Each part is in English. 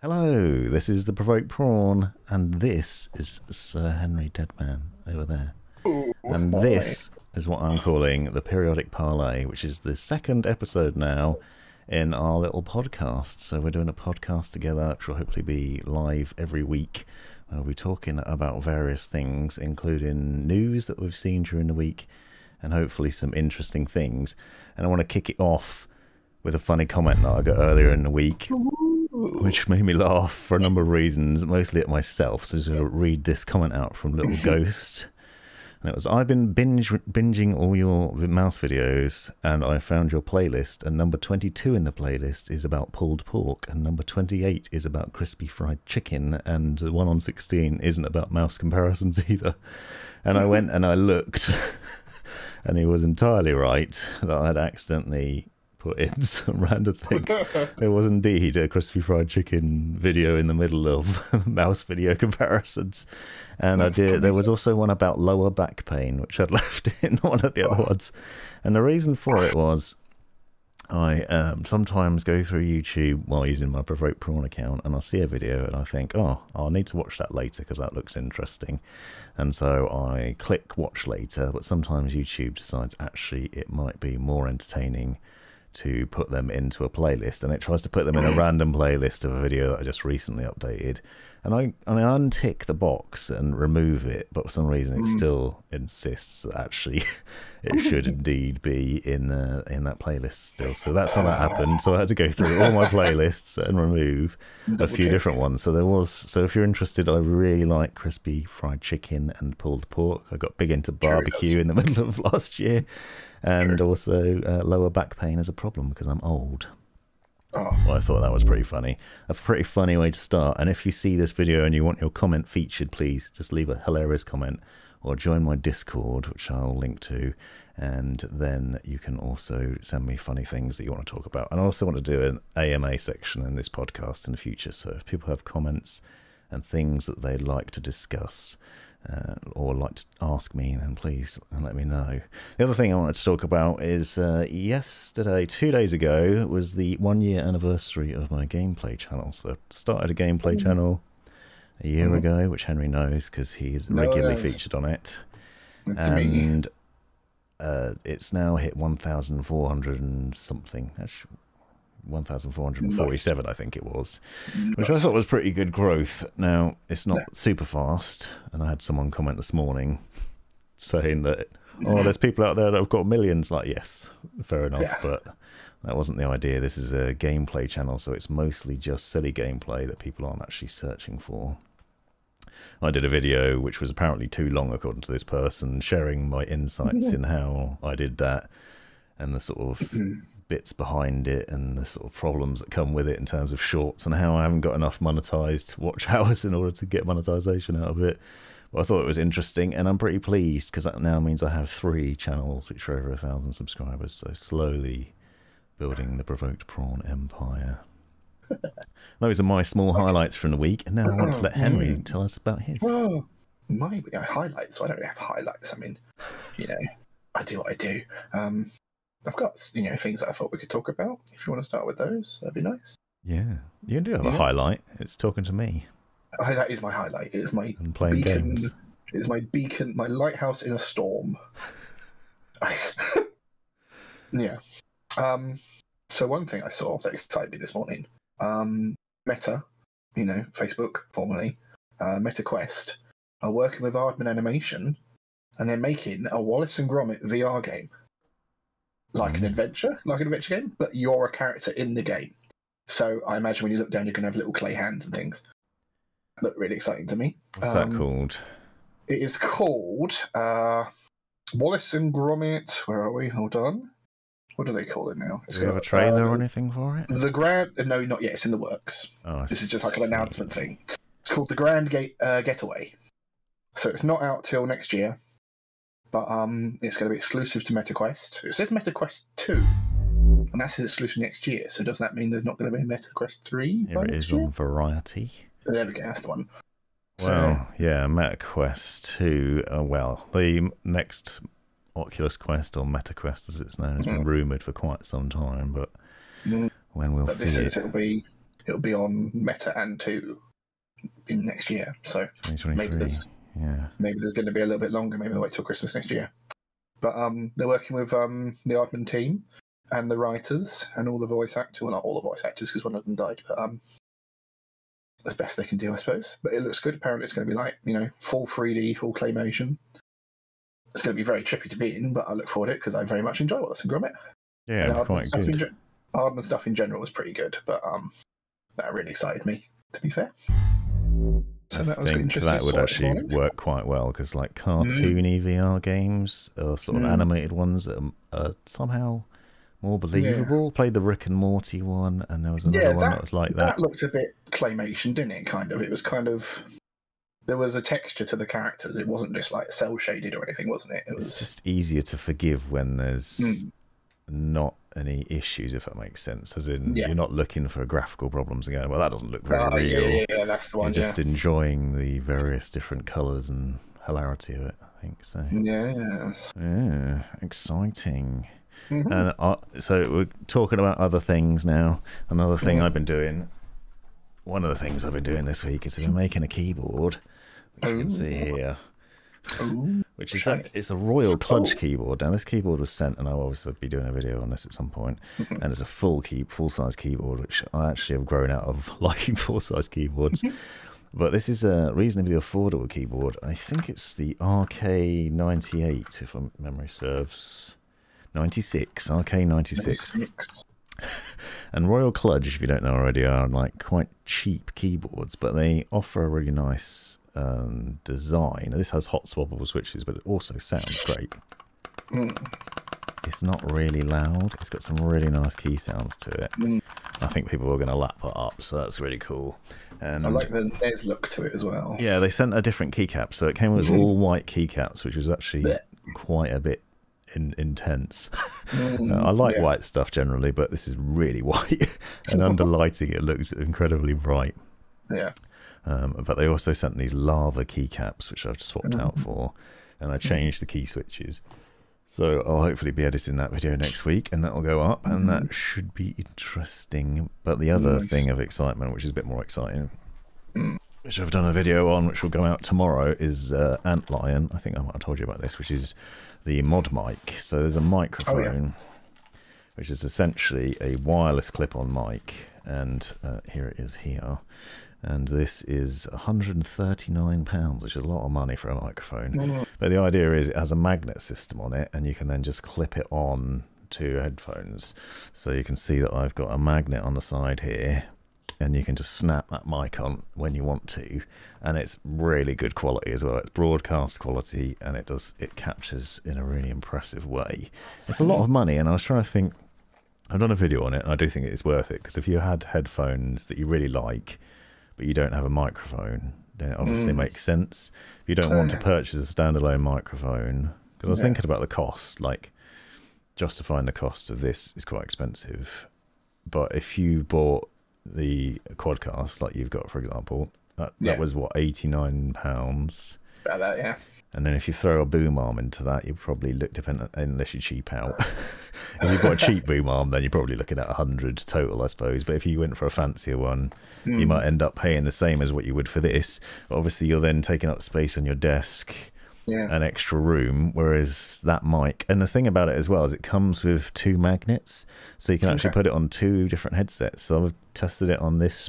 Hello, this is the Provoked Prawn, and this is Sir Henry Deadman over there. Ooh, And hi. this is what I'm calling the Periodic Parley, which is the second episode now in our little podcast. So we're doing a podcast together, which will hopefully be live every week. We'll be talking about various things, including news that we've seen during the week, and hopefully some interesting things. And I want to kick it off with a funny comment that I got earlier in the week which made me laugh for a number of reasons, mostly at myself. So just gonna read this comment out from Little Ghost. And it was, I've been binge, binging all your mouse videos and I found your playlist. And number 22 in the playlist is about pulled pork. And number 28 is about crispy fried chicken. And the one on 16 isn't about mouse comparisons either. And I went and I looked. and he was entirely right that I had accidentally put in some random things. there was indeed a crispy fried chicken video in the middle of mouse video comparisons. And I did. There was also one about lower back pain, which I'd left in one of the other ones. And the reason for it was I um, sometimes go through YouTube while using my Provoke Prawn account and I see a video and I think, oh, I'll need to watch that later because that looks interesting. And so I click watch later, but sometimes YouTube decides actually it might be more entertaining to put them into a playlist and it tries to put them in a random playlist of a video that I just recently updated. And I, and I untick the box and remove it, but for some reason it still insists that actually it should indeed be in the, in that playlist still. So that's how that happened. So I had to go through all my playlists and remove a few check. different ones. So there was so if you're interested, I really like crispy fried chicken and pulled pork. I got big into barbecue does. in the middle of last year, and also uh, lower back pain is a problem because I'm old. Oh, Well, I thought that was pretty funny. A pretty funny way to start. And if you see this video and you want your comment featured, please just leave a hilarious comment or join my Discord, which I'll link to. And then you can also send me funny things that you want to talk about. And I also want to do an AMA section in this podcast in the future. So if people have comments and things that they'd like to discuss, uh, or like to ask me, then please let me know. The other thing I wanted to talk about is uh, yesterday, two days ago, was the one year anniversary of my gameplay channel. So I started a gameplay channel a year Mhm. ago, which Henry knows because he's No, regularly featured on it. me. And uh, it's now hit 1,400 and something. Actually, 1,447, I think it was which I thought was pretty good growth. Now it's not Yeah. super fast, and I had someone comment this morning saying that oh, there's people out there that have got millions. Like, yes, fair enough, Yeah. but that wasn't the idea. This is a gameplay channel, so it's mostly just silly gameplay that people aren't actually searching for. I did a video which was apparently too long, according to this person, sharing my insights in how I did that and the sort of mm-hmm. Bits behind it and the sort of problems that come with it in terms of shorts and how I haven't got enough monetized watch hours in order to get monetization out of it. But I thought it was interesting and I'm pretty pleased because that now means I have three channels which are over a thousand subscribers. So slowly building the Provoked Prawn empire. Those are my small highlights from the week, and now I want to let Henry tell us about his. Oh, my highlights. I don't really have highlights. I mean, you know, I do what I do. Um, I've got you know things that I thought we could talk about. If you want to start with those, that'd be nice. Yeah, you do have a highlight. It's talking to me Oh, that is my highlight. It is my and playing beacon. games. It is my beacon, my lighthouse in a storm. yeah. Um. So one thing I saw that excited me this morning. Um. Meta, you know, Facebook formerly, uh, MetaQuest, are working with Aardman Animation, and they're making a Wallace and Gromit VR game, like an Mm. adventure, like an adventure game, but you're a character in the game. So I imagine when you look down, you're going to have little clay hands and things. Look really exciting to me. What's Um, that called? It is called uh, Wallace and Gromit. Where are we? Hold on. What do they call it now? Do we have a trailer uh, or anything for it? The Grand. No, not yet. It's in the works. Oh, This is just like an announcement thing. It's called the Grand Gate uh, Getaway. So it's not out till next year, but um, it's going to be exclusive to MetaQuest. It says MetaQuest Two, and that's exclusive next year. So does that mean there's not going to be a MetaQuest Three by Here it is year? on Variety. There we go. That's the one. So- Well, yeah, MetaQuest 2. Uh, well, the next Oculus Quest or MetaQuest, as it's known, has been Mhm. rumored for quite some time, but Mm. when we'll But this see is it. it'll be it'll be on Meta and two in next year. So maybe there's- Yeah. maybe there's going to be a little bit longer. Maybe they'll wait till Christmas next year. But um, they're working with um, the Aardman team and the writers and all the voice actors. Well, not all the voice actors because one of them died, but um, as best they can do, I suppose. But it looks good. Apparently, it's going to be like you know full 3D, full claymation. It's going to be very trippy to be in, but I look forward to it because I very much enjoy Wallace and Gromit. Yeah, And quite stuff In, good. gen- Aardman stuff in general was pretty good, but um, that really excited me. To be fair, I that think that would actually work quite well because, like, Mm. cartoony VR games or sort of Mm. animated ones that are, are somehow more believable. Played the Rick and Morty one, and there was another Yeah, one that, was like that that. looked a bit claymation, didn't it? Kind of. It was kind of. There was a texture to the characters. It wasn't just like cell shaded or anything, wasn't it? It It's was. just easier to forgive when there's Mm. Not any issues, if that makes sense. As in, Yeah. you're not looking for graphical problems and going, well, that doesn't look very Ah, real. yeah, yeah, yeah, that's the You're one. just enjoying the various different colours and hilarity of it, I think. So. Yes. yeah, exciting. Mhm. And uh, so we're talking about other things now. Another thing Mhm. I've been doing, one of the things I've been doing this week is I've been making a keyboard, which you can see here, Ooh. which is Shiny. a, it's a Royal Kludge Oh. keyboard. Now this keyboard was sent, and I'll obviously be doing a video on this at some point. And it's a full key, full size keyboard, which I actually have grown out of liking full size keyboards. But this is a reasonably affordable keyboard. I think it's the RK98, if my memory serves. 96, RK96. Six. And Royal Kludge, if you don't know already, are like quite cheap keyboards, but they offer a really nice um, design. This has hot swappable switches, but it also sounds great. Mm. It's not really loud. It's got some really nice key sounds to it. Mm. I think people are going to lap it up, so that's really cool. And I like the NES look to it as well. yeah, they sent a different keycap, so it came with Mhm. all white keycaps, which was actually Blech. quite a bit in, intense. Mm, Uh, I like yeah. white stuff generally, but this is really white, and under lighting, it looks incredibly bright. Yeah. Um, but they also sent these lava keycaps, which I've swapped out Mhm. for, and I changed the key switches. So I'll hopefully be editing that video next week, and that will go up, and that should be interesting. But the other Nice. thing of excitement, which is a bit more exciting, which I've done a video on, which will go out tomorrow, is uh, Antlion. I think I might have told you about this, which is the ModMic. So there's a microphone, which is essentially a wireless clip-on mic, and uh, here it is here. And this is 139 pounds, which is a lot of money for a microphone. But the idea is it has a magnet system on it, and you can then just clip it on to headphones. So you can see that I've got a magnet on the side here, and you can just snap that mic on when you want to, and it's really good quality as well. It's broadcast quality, and it does it captures in a really impressive way. It's a lot of money, and I was trying to think. I've done a video on it, and I do think it is worth it because if you had headphones that you really like, but you don't have a microphone, then it obviously Mm. makes sense. If you don't want to purchase a standalone microphone, because I was Yeah. thinking about the cost, like justifying the cost of this is quite expensive. But if you bought the QuadCast, like you've got, for example, that, Yeah. that was what eighty nine pounds. About that, yeah. And then if you throw a boom arm into that, you probably look dependent unless you cheap out. if you've got a cheap boom arm, then you're probably looking at a hundred total, I suppose. But if you went for a fancier one, you Mm. might end up paying the same as what you would for this. Obviously, you're then taking up space on your desk, Yeah. an extra room. Whereas that mic, and the thing about it as well is it comes with two magnets, so you can actually Okay. put it on two different headsets. So I've tested it on this,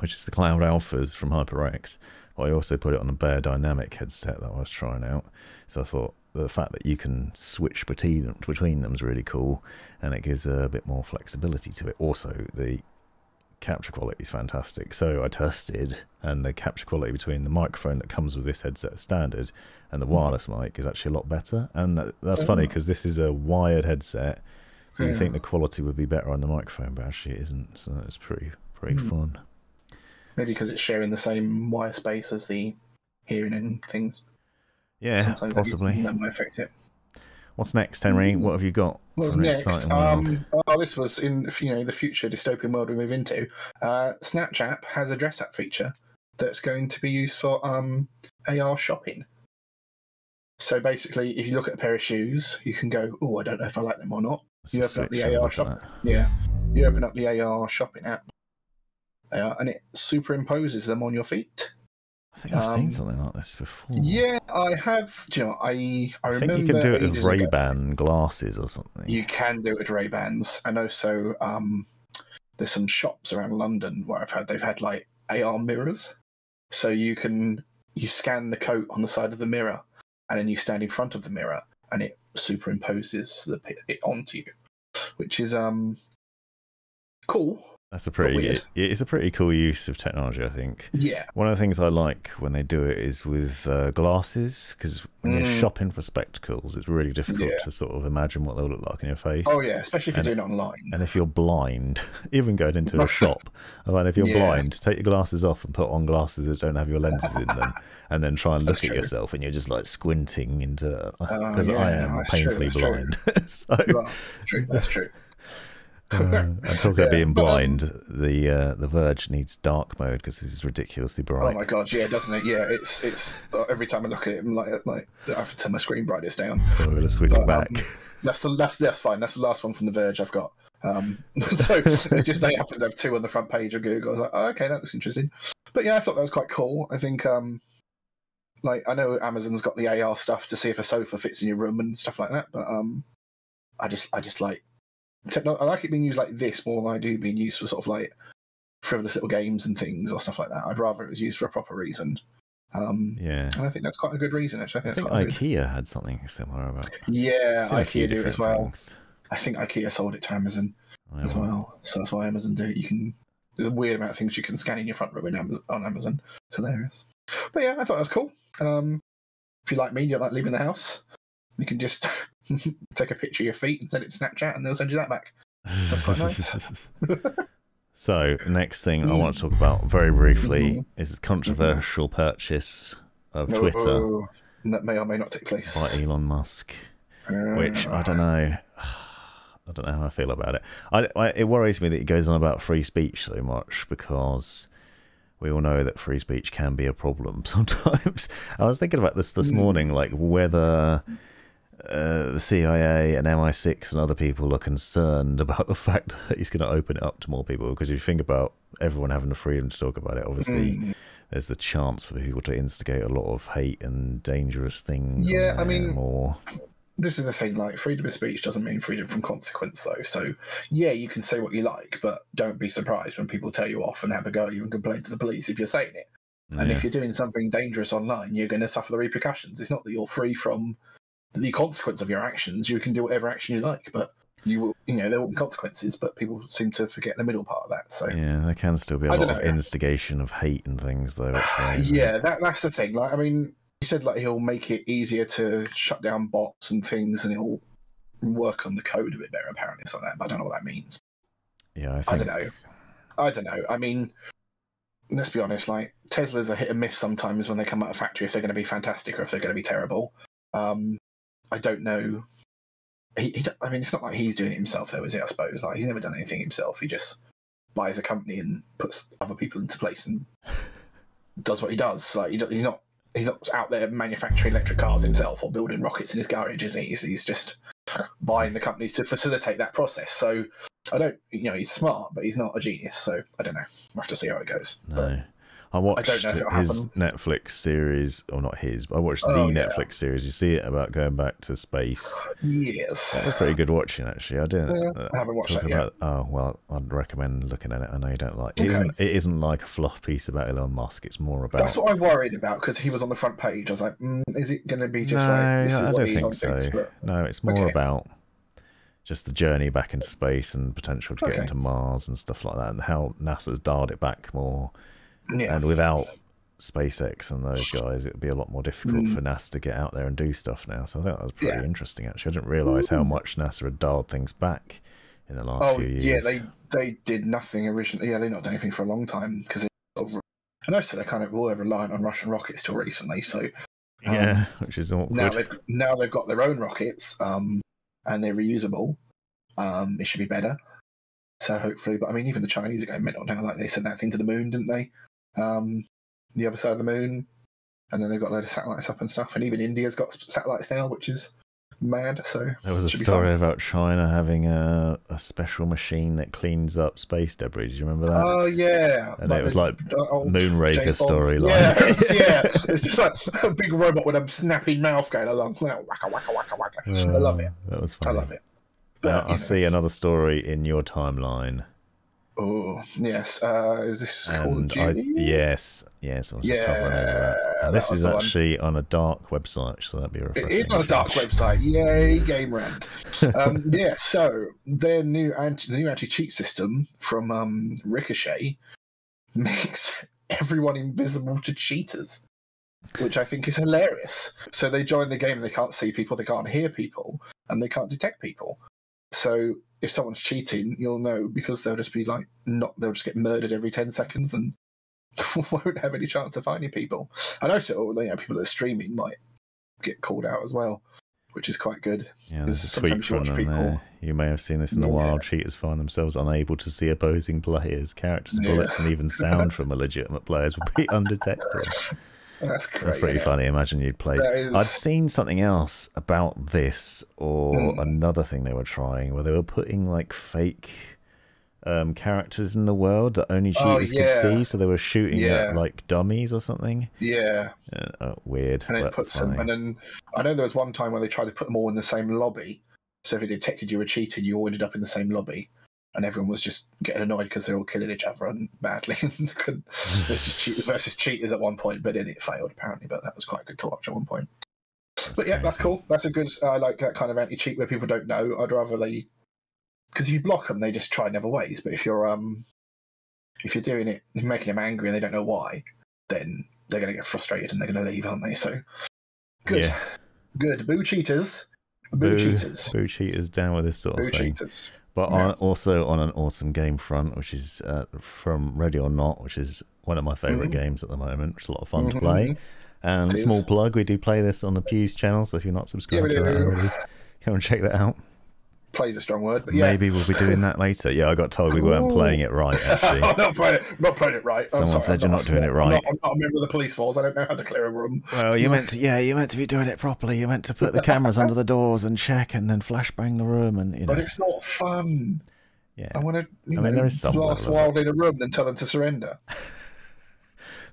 which is the Cloud Alphas from HyperX. I also put it on a Beyerdynamic headset that I was trying out. So I thought the fact that you can switch between between them is really cool, and it gives a bit more flexibility to it. Also, the capture quality is fantastic. So I tested, and the capture quality between the microphone that comes with this headset standard and the wireless mic is actually a lot better. And that, that's funny Oh. because this is a wired headset, so you think the quality would be better on the microphone, but actually it isn't. So it's pretty pretty Hmm. fun. Maybe because it's sharing the same wire space as the hearing and things. Yeah, Sometimes possibly. That might affect it. What's next, Henry? What have you got? What's next? Um, oh, this was in you know the future dystopian world we move into. Uh, Snapchat has a dress up feature that's going to be used for um, AR shopping. So basically, if you look at a pair of shoes, you can go, "Oh, I don't know if I like them or not." Let's you open up the AR shop. that. Yeah, you open up the AR shopping app, uh, and it superimposes them on your feet. I think I've seen Um, something like this before. Yeah, I have. Do you know, I I, I remember think you can do it with Ray Ban glasses or something. You can do it with Ray Bans, and also um, there's some shops around London where I've had they've had like AR mirrors, so you can you scan the coat on the side of the mirror, and then you stand in front of the mirror, and it superimposes the it onto you, which is um cool. That's a pretty. It, it's a pretty cool use of technology, I think. Yeah, One of the things I like when they do it is with uh, glasses, because when you're Mm. shopping for spectacles, it's really difficult Yeah. to sort of imagine what they'll look like on your face. oh yeah, especially if you're doing it online. And if you're blind, even going into a shop, I mean, if you're Yeah. blind, take your glasses off and put on glasses that don't have your lenses in them, and then try and look That's at true. yourself, and you're just like squinting into Oh, because I yeah, am that's true, painfully true. blind. so, true, that's true. Uh, and talking about Yeah, being but, um, blind, the uh, the Verge needs dark mode because this is ridiculously bright. Oh my god, yeah, doesn't it? Yeah, it's it's uh, every time I look at it, I'm like like I have to turn my screen brightness down. so I'm gonna switch But, back. um, That's the that's that's fine. That's the last one from The Verge I've got. Um, so it just they happen to have two on the front page of Google. I was like, oh, okay, that looks interesting. But yeah, I thought that was quite cool. I think um, like I know Amazon's got the AR stuff to see if a sofa fits in your room and stuff like that. But um, I just I just like techno- I like it being used like this more than I do being used for sort of like frivolous little games and things or stuff like that. I'd rather it was used for a proper reason. Um, yeah. and I think that's quite a good reason, actually. I I think think that's quite good. IKEA had something similar about. Yeah, Seen a few IKEA do it as well. things. I think IKEA sold it to Amazon Oh, as well, so that's why Amazon do it. You can there's a weird amount of things you can scan in your front room in Amazon, on Amazon. It's hilarious. But yeah, I thought that was cool. Um, if you like me, you don't like leaving the house, you can just take a picture of your feet and send it to Snapchat, and they'll send you that back. That's quite nice. so, next thing I want to talk about very briefly Mhm. is the controversial purchase of No, Twitter oh, that may or may not take place. by Elon Musk, which I Uh, don't know. I don't know how I feel about it. I, I, it worries me that it goes on about free speech so much because we all know that free speech can be a problem sometimes. I was thinking about this this Mm. morning, like whether uh, the CIA and MI6 and other people are concerned about the fact that he's going to open it up to more people. Because if you think about everyone having the freedom to talk about it, obviously mm, there's the chance for people to instigate a lot of hate and dangerous things. Yeah, I mean- or this is the thing like freedom of speech doesn't mean freedom from consequence though so yeah you can say what you like but don't be surprised when people tell you off and have a go at you and complain to the police if you're saying it and yeah. if you're doing something dangerous online you're going to suffer the repercussions it's not that you're free from the consequence of your actions you can do whatever action you like but you will you know there will be consequences but people seem to forget the middle part of that so Yeah, there can still be a I lot of instigation of hate and things, though. me. yeah, that that's the thing. Like, I mean, he said like he'll make it easier to shut down bots and things, and he'll work on the code a bit better. Apparently, it's like that. But I don't know what that means. yeah. I, I don't know. I don't know. I mean, let's be honest. Like Tesla's a hit and miss sometimes when they come out of factory if they're going to be fantastic or if they're going to be terrible. Um, I don't know. He, he, I mean, it's not like he's doing it himself, though, is it? I suppose. Like he's never done anything himself. He just buys a company and puts other people into place and does what he does. Like he, he's not he's not out there manufacturing electric cars himself or building rockets in his garage, is he? He's, he's just buying the companies to facilitate that process. So I don't, you know, he's smart, but he's not a genius. So I don't know. We'll have to see how it goes. But No. I watched know his. Netflix series, or not his, but I watched Oh, the yeah. Netflix series. You see it about going back to space. yes, That was pretty good watching, actually. I didn't. Yeah, uh, I haven't watched that yet. about, Oh well, I'd recommend looking at it. I know you don't like. It Okay. isn't. It isn't like a fluff piece about Elon Musk. It's more about. That's what I worried about because he was on the front page. I was like, mm, is it going to be just no, like this is I what don't Elon think so. thinks? But No, it's more Okay. about just the journey back into space and potential to get into Mars and stuff like that, and how NASA's dialed it back more. Yeah, And without SpaceX and those guys, it would be a lot more difficult Mm. for NASA to get out there and do stuff now. So I thought that was pretty Yeah. interesting. Actually, I didn't realise how much NASA had dialed things back in the last oh few years. yeah, they they did nothing originally. Yeah, they not done anything for a long time because they sort of, and also they kind of were reliant on Russian rockets till recently. So yeah, which is awkward. now they've now they've got their own rockets, um, and they're reusable. Um, it should be better. So hopefully, but I mean, even the Chinese are going mental now. Like they sent that thing to the moon, didn't they? Um, the other side of the moon, and then they've got a load of satellites up and stuff. And even India's got satellites now, which is mad. So There was a story about China having a, a special machine that cleans up space debris. Do you remember that? Oh yeah, And it was the- like Moonraker storyline. Yeah, yeah. It's just like a big robot with a snappy mouth going along. Like, waka waka waka waka. I love it. Uh, That was funny. I love it. But, I know. see another story in your timeline. Oh yes. Uh, is this Call of And I, yes, yes, I was just hovering over that. Yeah, And this that is the one. actually on a dark website, so that'd be It refreshing. is on a dark website. Yay, game rant. Um, yeah, so their new anti the new anti cheat system from um, Ricochet makes everyone invisible to cheaters, which I think is hilarious. So they join the game and they can't see people, they can't hear people, and they can't detect people. So if someone's cheating, you'll know because they'll just be like not they'll just get murdered every ten seconds and won't have any chance of finding people. And also, you know, people that are streaming might get called out as well, which is quite good. Yeah, there's a tweet you from them people- there. You may have seen this in the Yeah. wild. Cheaters find themselves unable to see opposing players. Characters, Yeah. bullets, and even sound from a legitimate players will be undetected. That's great. That's pretty funny. Imagine you'd play. Is- I'd seen something else about this or Hmm. another thing they were trying where they were putting like fake um, characters in the world that only Oh, cheaters could see. So they were shooting Yeah. at like dummies or something. Yeah, Uh, uh, weird. and it puts them. And then I know there was one time where they tried to put them all in the same lobby. So if it detected you were cheating, you all ended up in the same lobby, and everyone was just getting annoyed because they're all killing each other and badly. There's just cheaters versus cheaters at one point, but then it failed apparently. But that was quite good to watch at one point. But yeah, that's cool. That's a good. I like that kind of anti-cheat where people don't know. I'd rather they, because if you block them, they just try in other ways. But if you're um, if you're doing it, making them angry and they don't know why, then they're going to get frustrated and they're going to leave, aren't they? So good, Yeah. good. Boo cheaters, boo, cheaters, Boo cheaters down with this sort boo of thing. cheaters. But Yeah. on, also on an awesome game front, which is uh, from Ready or Not, which is one of my favorite Mhm. games at the moment, which is a lot of fun to Mhm, play. mhm. And small plug, we do play this on the Pews channel, so if you're not subscribed we to that already, come and check that out. Plays a strong word, but yeah. Maybe we'll be doing that later. Yeah, I got told we weren't Ooh. playing it right, actually. I'm not playing it. Not playing it right. Someone sorry, said I'm you're not doing it I'm right. not, I'm not a member of the police force. I don't know how to clear a room. Well, you meant to, yeah, you meant to be doing it properly. You meant to put the cameras under the doors and check, and then flashbang the room, and you know, But it's not fun. yeah. I want to, you I mean, know, there is some blast wild in a room, then tell them to surrender.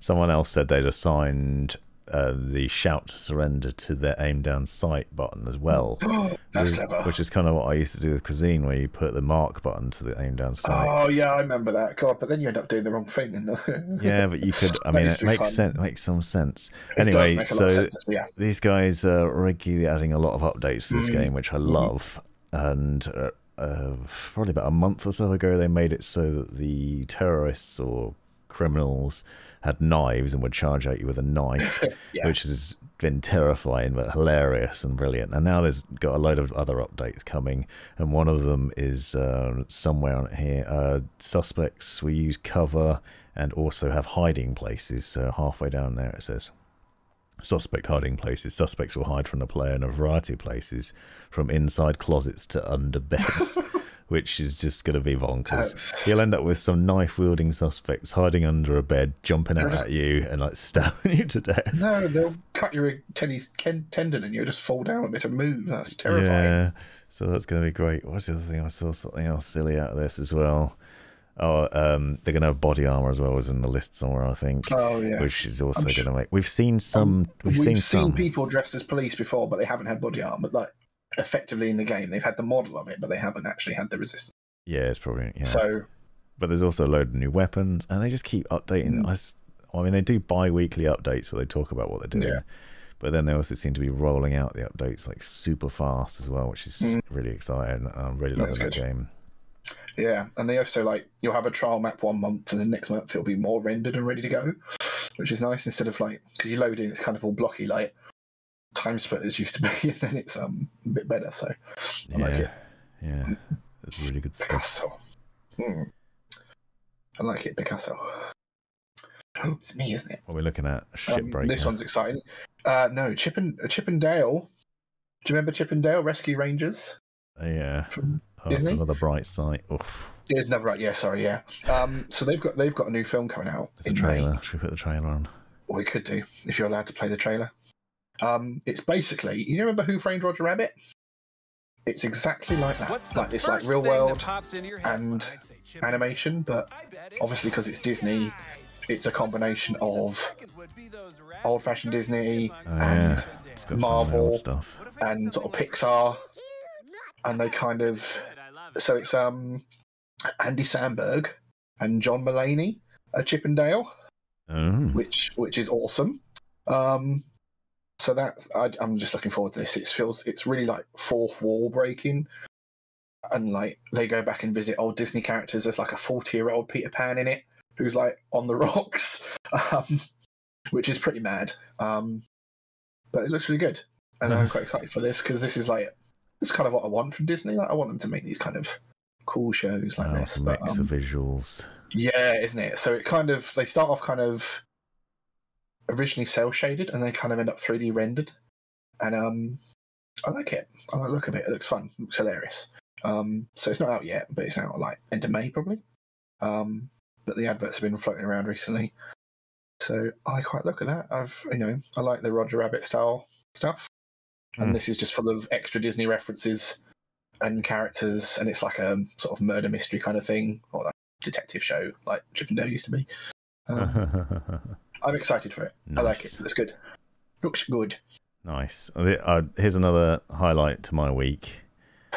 Someone else said they'd assigned uh, the shout to surrender to their aim down sight button as well. Which, which is kind of what I used to do with cuisine, where you put the mark button to the aim down sight. Oh yeah, I remember that. God, but then you end up doing the wrong thing. Yeah, but you could. I mean, it makes fun. sense. Makes some sense. It anyway, make a lot of so sense, yeah, these guys are regularly adding a lot of updates to this Mm. game, which I love. And uh, uh, probably about a month or so ago, they made it so that the terrorists or criminals had knives and would charge at you with a knife, yeah. which has been terrifying but hilarious and brilliant. And now there's got a load of other updates coming, and one of them is uh, somewhere on here. Uh, suspects we use cover and also have hiding places. So halfway down there it says suspect hiding places. Suspects will hide from the player in a variety of places, from inside closets to under beds. Which is just going to be bonkers. You'll end up with some knife wielding suspects hiding under a bed, jumping out at you and like stabbing you to death. No, they'll cut your tennis tendon and you'll just fall down a bit and move. That's terrifying. Yeah, so that's going to be great. What's the other thing? I saw something else silly out of this as well. Oh, um, they're going to have body armor as well as in the list somewhere, I think, Oh yeah. which is also I'm going to make. We've seen some. we've, We've seen, seen, some. people dressed as police before, but they haven't had body armor. Like effectively in the game, they've had the model of it, but they haven't actually had the resistance. Yeah, it's probably yeah. So but there's also a load of new weapons, and they just keep updating. Mm. I, I mean, they do bi-weekly updates where they talk about what they're doing, Yeah. but then they also seem to be rolling out the updates like super fast as well, which is Mm. really exciting. I'm really loving that game. yeah, and they also like you'll have a trial map one month, and then next month it'll be more rendered and ready to go, which is nice instead of like because you load in, it's kind of all blocky like TimeSplitters used to be, and then it's um a bit better. So I yeah, like it. yeah, it's really good stuff. Picasso. Hmm. I like it, Picasso. Oh, it's me, isn't it? What are we're looking at, Um, this one's exciting. Uh, no, Chip and uh, Chip and Dale. Do you remember Chip and Dale Rescue Rangers? yeah, From oh, that's another bright side. Oof, There's never right. Yeah, sorry. Yeah. Um, so they've got they've got a new film coming out. there's a in May. trailer. Should we put the trailer on? We could do if you're allowed to play the trailer. Um, it's basically you remember Who Framed Roger Rabbit? It's exactly like that, What's like this, like real world pops into your head and when I say chip animation, but I bet it obviously because it's Disney, it's a combination of seconds would be those old-fashioned Disney Oh, and yeah. It's got some of the old Marvel stuff. and sort of Pixar, and they kind of Good, I love it. so it's um Andy Samberg and John Mulaney at Chip 'n Dale, Oh. which which is awesome. Um, so that I, I'm just looking forward to this. It feels it's really like fourth wall breaking, and like they go back and visit old Disney characters. There's like a 40 year old Peter Pan in it who's like on the rocks, um, which is pretty mad. Um, but it looks really good, and I'm quite excited for this because this is like this kind of what I want from Disney. Like I want them to make these kind of cool shows like Oh, this. it's But, mix um, of visuals. yeah, isn't it? So it kind of they start off kind of originally cell shaded and they kind of end up 3D rendered. And um I like it. I like the look of it. It looks fun. It looks hilarious. Um so it's not out yet, but it's out like end of May probably. Um but the adverts have been floating around recently. So I quite look at that. I've you know, I like the Roger Rabbit style stuff. And Hmm. this is just full of extra Disney references and characters and it's like a sort of murder mystery kind of thing. Or like detective show like Chip 'n Dale used to be. Um, I'm excited for it. I like it. Nice. It looks good. Looks good. Nice. Uh, uh, here's another highlight to my week.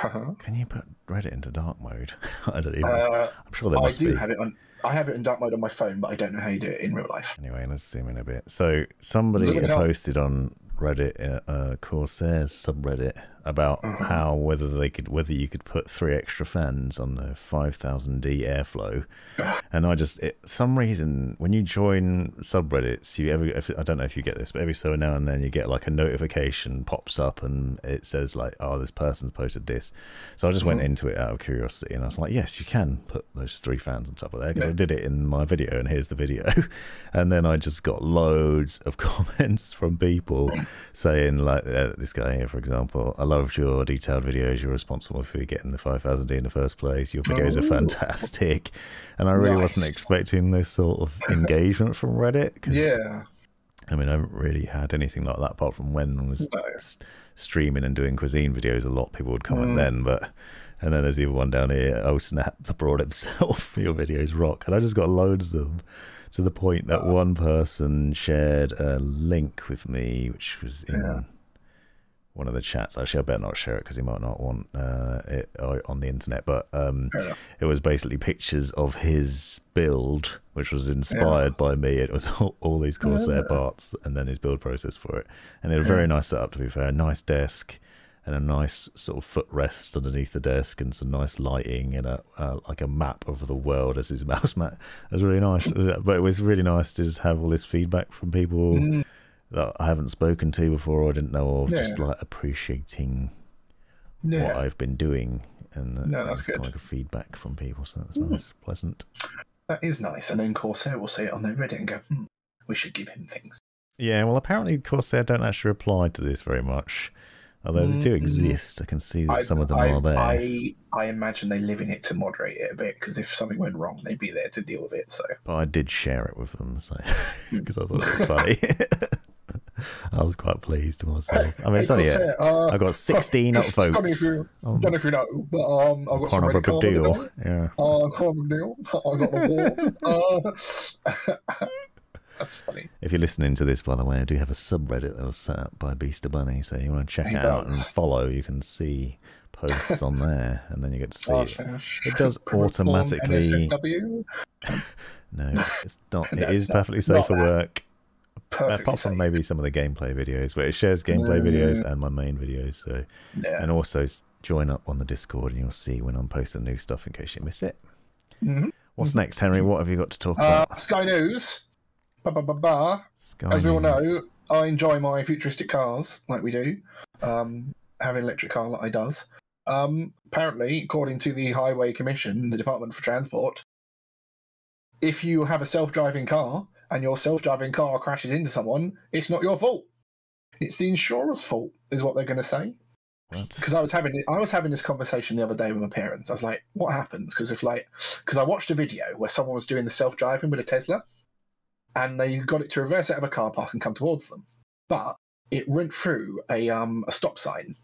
uh, Can you put Reddit into dark mode? I don't even. I I'm sure there must do be. have it on. I have it in dark mode on my phone, but I don't know how you do it in real life. Anyway, let's zoom in a bit. So somebody posted on Reddit, uh, uh, Corsair's subreddit, about Uh-huh. how whether they could whether you could put three extra fans on the 5000D airflow, and I just it, some reason when you join subreddits, you ever if, I don't know if you get this, but every so now and then you get like a notification pops up and it says like, oh, this person's posted this. So I just went Mhm. into it out of curiosity, and I was like, yes, you can put those three fans on top of there because Yeah. I did it in my video, and here's the video. And then I just got loads of comments from people saying, like uh, this guy here, for example, I loved your detailed videos. You're responsible for getting the 5000D in the first place. Your videos are fantastic. And I really wasn't expecting this sort of engagement from Reddit. 'cause, Yeah. I mean, I haven't really had anything like that apart from when I was No. streaming and doing cuisine videos. A lot of people would comment Mm. then, but. And then there's even one down here, oh snap, the broad himself, your videos rock. And I just got loads of them to the point that one person shared a link with me, which was in Yeah. One of the chats. Actually, I better not share it because he might not want uh, it uh, on the internet. But um, it was basically pictures of his build, which was inspired by me. It was all, all these Corsair Yeah. parts and then his build process for it. And it was a very nice setup, to be fair. A nice desk and a nice sort of footrest underneath the desk and some nice lighting and a uh, like a map of the world as his mouse mat. It was really nice. but it was really nice to just have all this feedback from people Mm, that I haven't spoken to before or didn't know of, just like appreciating what. I've been doing. And No, that that's kinda good. Like a feedback from people, so that's Mm. nice, pleasant. That is nice. And then Corsair will see it on their Reddit and go, hmm, we should give him things. Yeah, well, apparently Corsair don't actually reply to this very much, although they do exist. I can see that I, some of them I, are there. I, I imagine they live in it to moderate it a bit because if something went wrong, they'd be there to deal with it. So But I did share it with them, so Hmm. because I thought it was funny. I was quite pleased with myself. I mean, it's only Corsair, uh, I got 16 don't know if upvotes. you- on don't know if you know, but um, I've got some Kind of a Reddit big deal. Yeah. Uh, deal. I got the war. Uh, that's funny. If you're listening to this, by the way, I do have a subreddit that was set up by Beaster Bunny, so you want to check He it out and follow. You can see posts on there, and then you get to see Oh, it. It does automatically. No, it's not. No, It is no, perfectly safe for work. Apart from safe. maybe some of the gameplay videos, where it shares gameplay Mm. videos and my main videos. So, Yeah. and also join up on the Discord, and you'll see when I'm posting new stuff in case you miss it. Mhm. What's next, Henry? What have you got to talk Uh, about? Sky News. Ba, ba, ba, ba. Sky As we all know, I enjoy my futuristic cars like we do. Um, having an electric car like I does. Um, apparently, according to the Highway Commission, the Department for Transport, if you have a self-driving car and your self-driving car crashes into someone, it's not your fault. It's the insurer's fault, is what they're going to say. Because I was having I was having this conversation the other day with my parents. I was like, "What happens?" Because if like, because I watched a video where someone was doing the self-driving with a Tesla, and they got it to reverse out of a car park and come towards them. But it went through a um a stop sign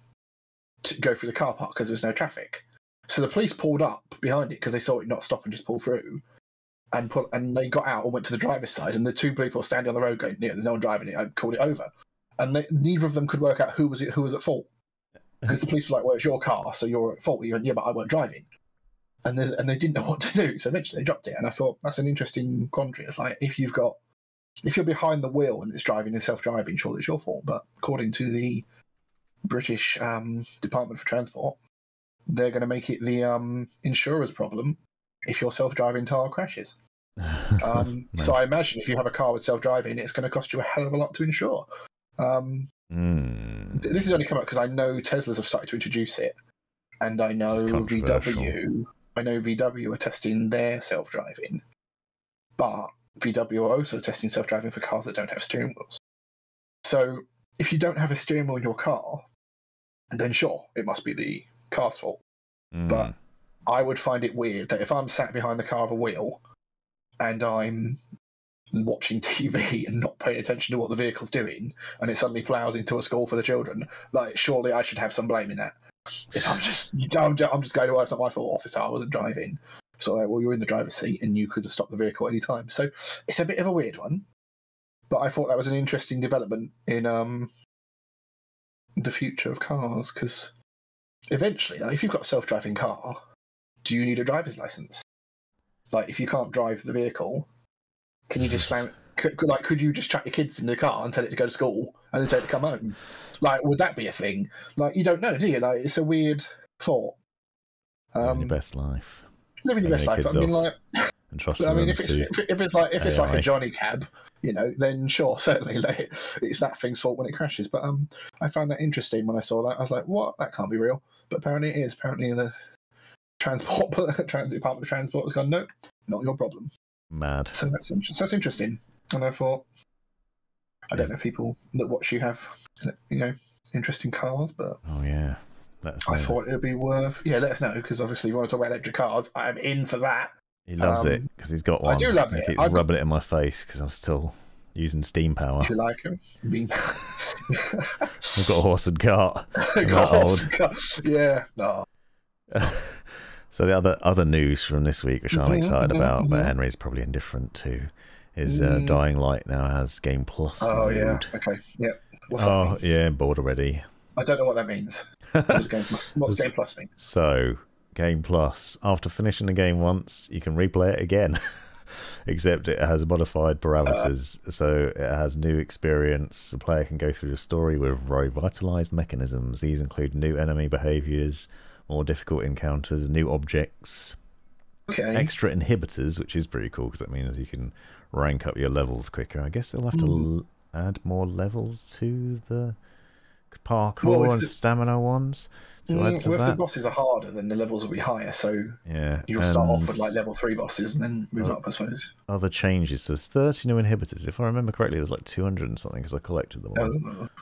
to go through the car park because there was no traffic. So the police pulled up behind it because they saw it not stop and just pull through, and put and they got out and went to the driver's side, and the two people standing on the road going, "Yeah, there's no one driving it." I called it over, and they, neither of them could work out who was it who was at fault because the police were like, "Well, it's your car, so you're at fault." You went, "Yeah, but I weren't driving," and they, and they didn't know what to do. So eventually they dropped it, and I thought that's an interesting quandary. It's like if you've got if you're behind the wheel and it's driving and self-driving, surely it's your fault. But according to the British um, Department for Transport, they're going to make it the um, insurer's problem if your self-driving car crashes. Um, so I imagine if you have a car with self-driving, it's going to cost you a hell of a lot to insure. Um, Mm. th- this has only come up because I know Teslas have started to introduce it, and I know Which is controversial. VW. I know VW are testing their self-driving, but VW are also testing self-driving for cars that don't have steering wheels. So if you don't have a steering wheel in your car, then sure, it must be the car's fault. Mm. But I would find it weird that if I'm sat behind the car of a wheel and I'm watching TV and not paying attention to what the vehicle's doing, and it suddenly plows into a school for the children, like surely I should have some blame in that. If I'm just, I'm just, I'm just going, well, it's not my fault, officer. I wasn't driving. So, like, well, you're in the driver's seat and you could have stopped the vehicle any time. So, it's a bit of a weird one, but I thought that was an interesting development in um the future of cars because eventually, like, if you've got a self-driving car, do you need a driver's license? Like, if you can't drive the vehicle, can you just slam? Could, could, like, could you just chuck your kids in the car and tell it to go to school and then tell it to come home? Like, would that be a thing? Like, you don't know, do you? Like, it's a weird thought. Living Um, your best life living your best life. I mean, like, and trust I mean, if it's if, if it's like if it's like a Johnny cab, you know, then sure, certainly like, it's that thing's fault when it crashes. But um, I found that interesting when I saw that. I was like, what? That can't be real. But apparently it is. Apparently the transport transit department of transport has gone, no, not your problem. mad. So that's so that's interesting. And I thought, I don't know if people that watch you have, you know, interesting cars, but Oh yeah. I thought it would be worth. Yeah, let us know because obviously you want to talk about electric cars. I'm in for that. he loves it um, because he's got one. I do love He it. got- rubbing it in my face because I'm still using steam power. If you like them, being I've got a horse and cart. I'm God, that old. God, yeah. Oh, so the other other news from this week, which I'm excited about, but. Henry's probably indifferent to, is uh, Mm. Dying Light now has Game Plus oh mode. yeah. Okay. Yeah. What's Oh yeah, bored already. I don't know what that means. What does Game Plus, what's Game Plus mean? So, Game Plus, after finishing the game once, you can replay it again. Except it has modified parameters, so it has new experience. The player can go through the story with revitalized mechanisms. These include new enemy behaviors, more difficult encounters, new objects, Okay. extra inhibitors, which is pretty cool because that means you can rank up your levels quicker. I guess they'll have to Mm. l- add more levels to the parkour Well, and the- stamina ones to Mm, add to well, if the bosses are harder, then the levels will be higher. So Yeah, you'll start off and with like level three bosses and then move up, I suppose. other changes. There's 30 new inhibitors. If I remember correctly, there's like 200 and something because I collected them all.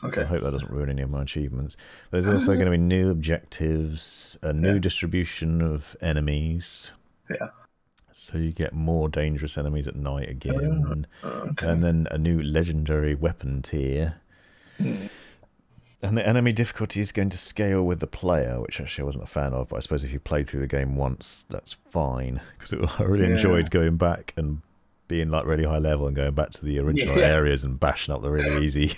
Oh, So okay. I hope that doesn't ruin any of my achievements. There's also going to be new objectives, a new Yeah. distribution of enemies. Yeah. So you get more dangerous enemies at night again. Oh, okay. And then a new legendary weapon tier. Hmm. And the enemy difficulty is going to scale with the player, which actually I wasn't a fan of. But I suppose if you played through the game once, that's fine. Because I really Yeah. enjoyed going back and being like really high level and going back to the original Yeah. areas and bashing up the really easy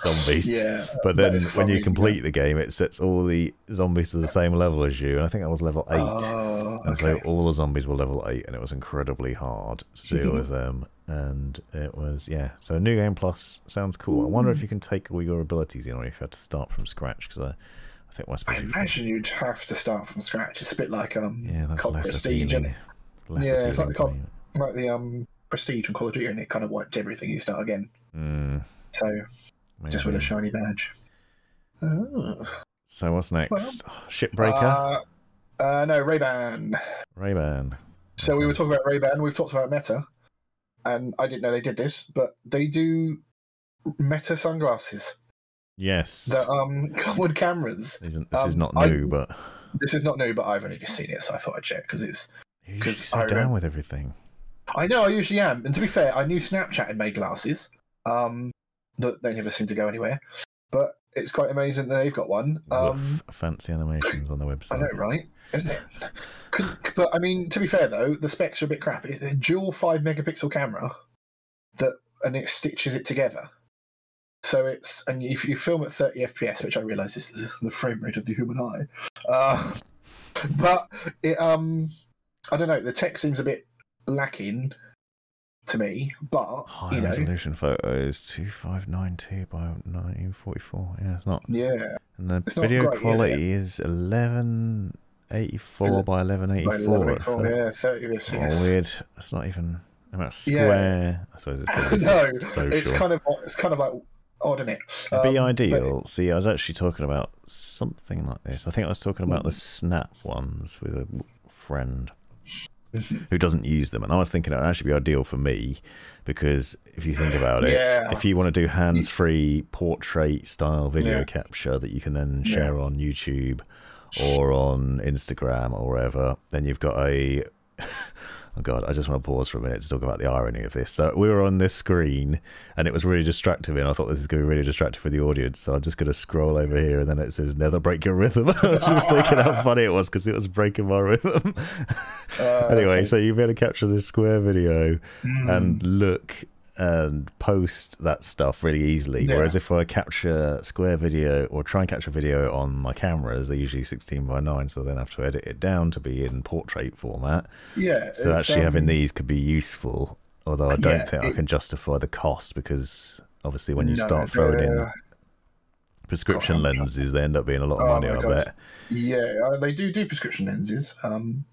zombies. Yeah. But then when you complete the game, it sets all the zombies to the same level as you. And I think I was level eight. Oh, And so all the zombies were level 8, and it was incredibly hard to deal with them. And it was, yeah. So New Game Plus sounds cool. I wonder if you can take all your abilities in, or if you had to start from scratch, because I, I think my I imagine you'd have to start from scratch. It's a bit like um, Yeah, that's Cult less Prestige. Less Yeah, it's like Cult- like the um Prestige from Call of Duty, and it kind of wiped everything. You start again. Mm, So just with a shiny badge. Oh. So what's next? Shipbreaker? Uh, uh, no, Ray Ban. Ray-Ban. So we were talking about Ray Ban. We've talked about Meta, and I didn't know they did this, but they do Meta sunglasses Yes. that um with cameras. Isn't, this is um, not I- new, but This is not new, but I've only just seen it, so I thought I'd check because it's. you 'Cause should sit I down remem- with everything. I know I usually am, and to be fair, I knew Snapchat had made glasses. Um, that they never seem to go anywhere. but it's quite amazing that they've got one. Um, fancy animations on the website. I know, right? Isn't it? But I mean, to be fair though, the specs are a bit crap. It's a dual five megapixel camera that, and it stitches it together. So it's and if you film at 30 FPS, which I realise is the, the frame rate of the human eye, uh, but it um, I don't know. The tech seems a bit lacking to me, but High you know, resolution photo is 2592 by 1944. Yeah, it's not. yeah, And the video great, quality is 1184 by by 1184. 11, yeah, 30 Oh, FPS. weird. It's not even about Yeah. square. I suppose it's no, social. it's kind of it's kind of like odd, isn't it? It'd be Um, ideal. See, I was actually talking about something like this. I think I was talking about Hmm. the Snap ones with a friend. Who doesn't use them, and I was thinking it would actually be ideal for me because if you think about it, Yeah. if you want to do hands-free portrait style video Yeah. capture that you can then Yeah. share on YouTube or on Instagram or wherever, then you've got a Oh god, I just want to pause for a minute to talk about the irony of this. So we were on this screen, and it was really distracting, and I thought this is going to be really distracting for the audience. So I'm just going to scroll over here, and then it says "Never break your rhythm." I was just thinking how funny it was because it was breaking my rhythm. Uh, anyway, so you'll be to capture this square video Mm. and look and post that stuff really easily. Yeah. Whereas if I capture square video or try and capture video on my cameras, they're usually 16 by 9, so then I have to edit it down to be in portrait format. yeah, So actually having um, these could be useful, although I don't Yeah, think I can justify the cost because obviously when you no, start throwing in prescription God, lenses, they end up being a lot of Oh money, I God. bet. Yeah, uh, they do do prescription lenses. Um,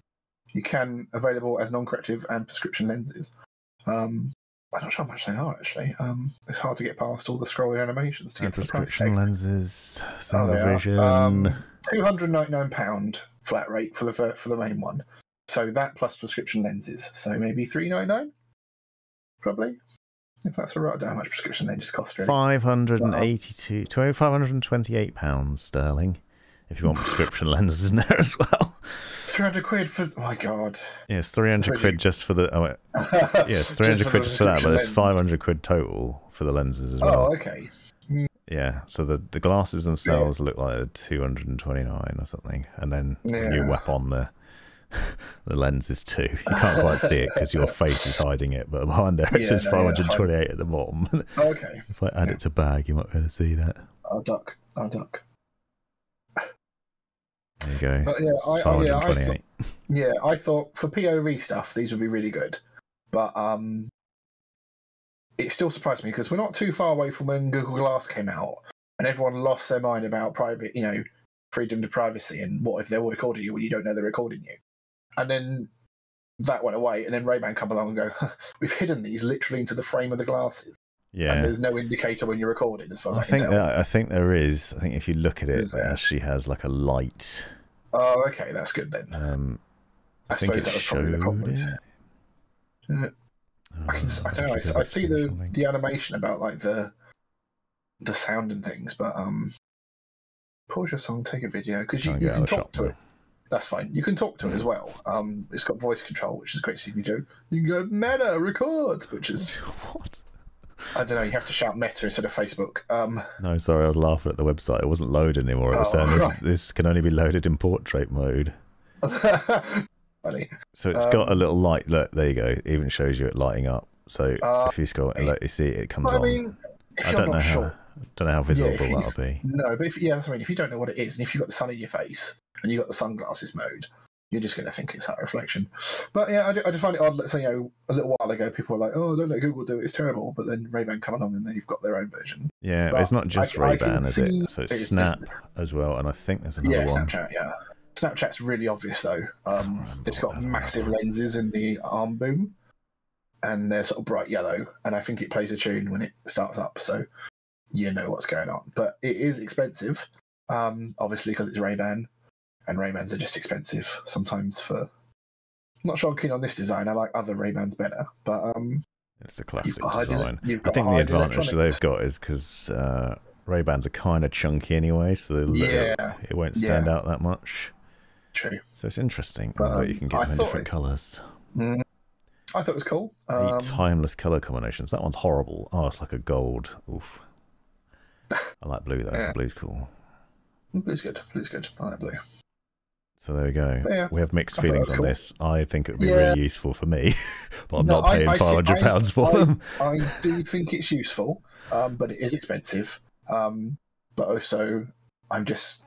you can available as non-corrective and prescription lenses. Um, I'm not sure how much they are actually. Um, it's hard to get past all the scrolling animations to And get to the price prescription tag. lenses, Oh, they are. vision. Um, Two hundred ninety-nine pound flat rate for the for the main one. So that plus prescription lenses. So maybe three ninety nine, probably. If that's all right, I don't know how much prescription lenses cost. Really. 582 528 pounds sterling if you want prescription lenses in there as well Three hundred quid for. Oh my god. yes 300 Really? quid just for the oh, yes 300 the quid just for that but it's 500 quid total for the lenses as oh, well Oh, okay. yeah so the, the glasses themselves look like they're 229 or something and then when you Yeah. whap on the the lenses too you can't quite see it because your face is hiding it but behind there it Yeah, says no, yeah, 528 at the bottom Okay. if i add it to bag you might be able to see that I'll duck. I'll duck. There you go. But yeah, I, I, yeah, I thought, yeah, I thought for POV stuff these would be really good, but um, it still surprised me because we're not too far away from when Google Glass came out, and everyone lost their mind about private, you know, freedom to privacy and what if they're recording you when you don't know they're recording you, and then that went away, and then Ray Ban come along and go, we've hidden these literally into the frame of the glasses, yeah and there's no indicator when you're recording, as far as I, I can think that, I think there is. I think if you look at it, there? actually has like a light. Oh, okay, that's good then. Um, I, I think suppose that was probably the problem. Yeah. I can, I don't know. I, I see the the animation about like the the sound and things, but um, pause your song, take a video because you, you can talk to it. That's fine. You can talk to it as well. Um, it's got voice control, which is great. So you can do you can go meta record, which is What? I don't know. You have to shout meta instead of Facebook. Um, No, sorry, I was laughing at the website. It wasn't loaded anymore. It was Oh, saying this, right. this can only be loaded in portrait mode. funny. So it's got a Um, little light. Look, there you go. It even shows you it lighting up. So Uh, if you scroll, and look, you see it, comes I on. mean, if I don't know not how. sure, Don't know how visible you- that'll be. No, but if yeah, that's what I mean. If you don't know what it is, and if you've got the sun in your face and you've got the sunglasses mode, you're just going to think it's that reflection. But yeah, I, do, I just find it odd. Let's say, you know, a little while ago, people were like, "Oh, don't let Google do it; it's terrible." But then Ray Ban come along and they've got their own version. Yeah, But it's not just Ray Ban, is it? So it's it's- Snap as well, and I think there's another yeah, one. Snapchat. Yeah, Snapchat's really obvious though. Um, it's got massive lenses in the arm boom, and they're sort of bright yellow. And I think it plays a tune when it starts up, so you know what's going on. But it is expensive, um, obviously because it's Ray Ban, and Ray Bans are just expensive sometimes. For I'm not sure I'm keen on this design. I like other Ray Bans better, but um, It's the classic design. I think the advantage they've got is because uh, Ray Bans are kind of chunky anyway, so Yeah, it won't stand yeah. out that much. true. So it's interesting. But, bet you um, can get I them in different it- colours. Mm. I thought it was cool. Um, timeless colour combinations. That one's horrible. Oh, it's like a gold. Oof. I like blue though. Yeah. Blue's cool. Blue's good. Blue's good. I like blue. So there we go. Yeah, we have mixed feelings on cool. this. I think it would be Yeah. really useful for me, but I'm No, not paying five hundred pounds for I- them. I do think it's useful, um, but it is expensive. Um, but also, I'm just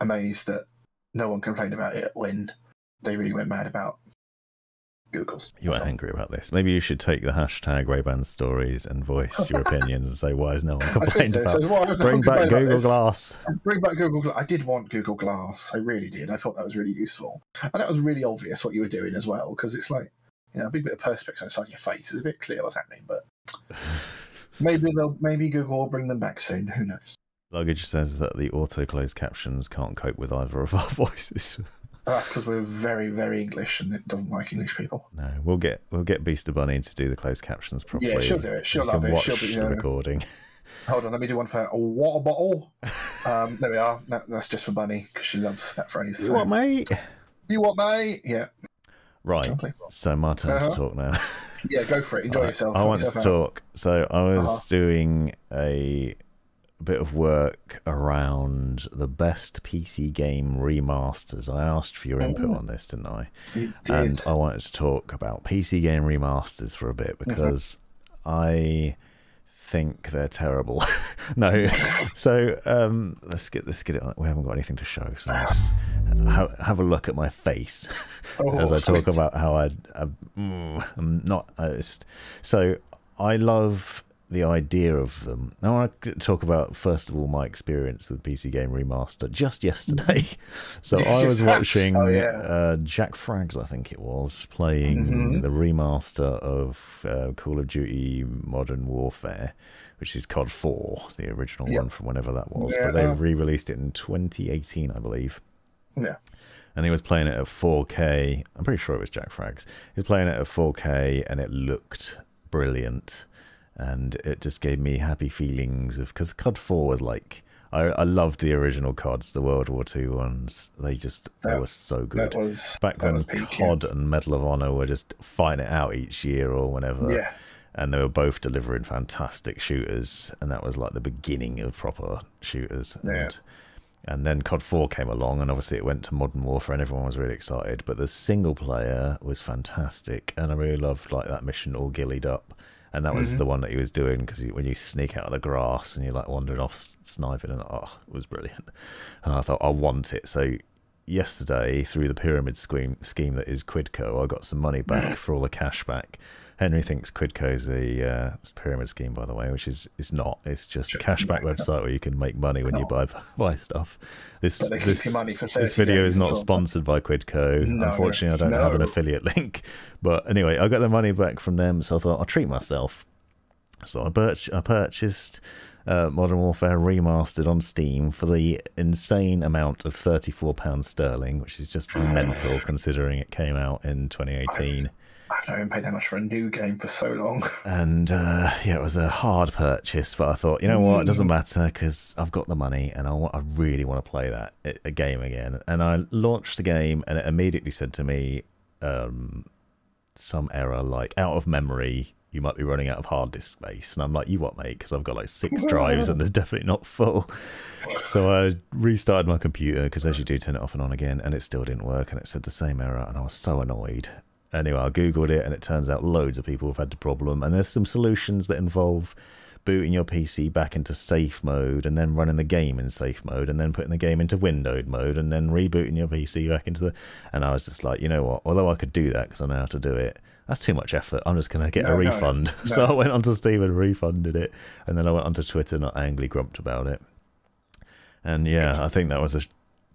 amazed that no one complained about it when they really went mad about Google's. You are angry about this. Maybe you should take the hashtag Ray-Ban stories and voice your opinions and say why has no one I think complained so. about So bring back Google Glass. Bring back Google Glass. I did want Google Glass. I really did. I thought that was really useful. And that was really obvious what you were doing as well, because it's like, you know, a big bit of perspex inside your face. It's a bit clear what's happening, but maybe they'll maybe Google will bring them back soon. Who knows? Luggage says that the auto closed captions can't cope with either of our voices. That's because we're very, very English and it doesn't like English people. No, we'll get we'll get Beaster Bunny to do the closed captions properly. Yeah, she'll do it. She'll You love it. She'll be, the uh, recording. Hold on, let me do one for a water bottle. Um, there we are. That, that's just for Bunny because she loves that phrase. You so- what, mate? You what, mate? Yeah. Right. Lovely. So my turn to Uh-huh. talk now. Yeah, go for it. Enjoy Right, yourself. I want to talk. So I was Uh-huh. doing a bit of work around the best PC game remasters. I asked for your input Oh. on this, didn't I? And. I wanted to talk about PC game remasters for a bit because I think they're terrible. no, so um, let's get let's get it. on- We haven't got anything to show, so let's ha- have a look at my face Oh, as I talk about how I, I mm, I'm not. I just, so I love the idea of them. Now I want to talk about first of all my experience with PC Game Remaster just yesterday. so I was watching Oh, yeah. uh, Jack Frags, I think it was, playing Mhm. the remaster of uh, Call of Duty Modern Warfare. Which is COD 4, the original Yeah. one from whenever that was. But they re released it in 2018, I believe Yeah. and he was playing it at 4K. I'm pretty sure it was Jack Frags. He was playing it at 4K, and it looked brilliant, and it just gave me happy feelings of because COD 4 was like I, I loved the original CODs, the World War II ones. They just they were so That good. was Back that when peak, yeah. COD and Medal of Honor were just fighting it out each year or whenever Yeah. and they were both delivering fantastic shooters, and that was like the beginning of proper shooters. Yeah. And, and then COD 4 came along, and obviously it went to Modern Warfare, and everyone was really excited. But the single player was fantastic, and I really loved like that mission all gillied up. And that was Mhm. the one that he was doing because when you sneak out of the grass and you're like wandering off sniping, and oh, it was brilliant. And I thought I want it. So yesterday, through the pyramid scheme scheme that is Quidco, I got some money back for all the cash back. Henry thinks Quidco's a uh, pyramid scheme, by the way, which is it's not. It's just a cashback No. website where you can make money when you buy buy stuff. This But they keep this, this video is not sponsored by Quidco. No, Unfortunately, I don't have an affiliate link. But anyway, I got the money back from them, so I thought I'll treat myself. So I, purch- I purchased uh, Modern Warfare Remastered on Steam for the insane amount of £34 sterling, which is just mental considering it came out in 2018. I've not even paid that much for a new game for so long. And uh, yeah, it was a hard purchase, but I thought, you know what, it doesn't matter because I've got the money and I, wa- I really want to play that a- a game again. And I launched the game, and it immediately said to me um, some error like out of memory. You might be running out of hard disk space, and I'm like, "You what, mate? Because I've got like six drives, and they're definitely not full." So I restarted my computer because, as you do, turn it off and on again, and it still didn't work, and it said the same error, and I was so annoyed. Anyway, I googled it, and it turns out loads of people have had the problem, and there's some solutions that involve booting your PC back into safe mode, and then running the game in safe mode, and then putting the game into windowed mode, and then rebooting your PC back into the. And I was just like, you know what? Although I could do that because I know how to do it, that's too much effort. I'm just going to get No, a refund. no. So I went onto Steam and refunded it, and then I went onto Twitter not angrily grumped about it. And yeah, I think that was a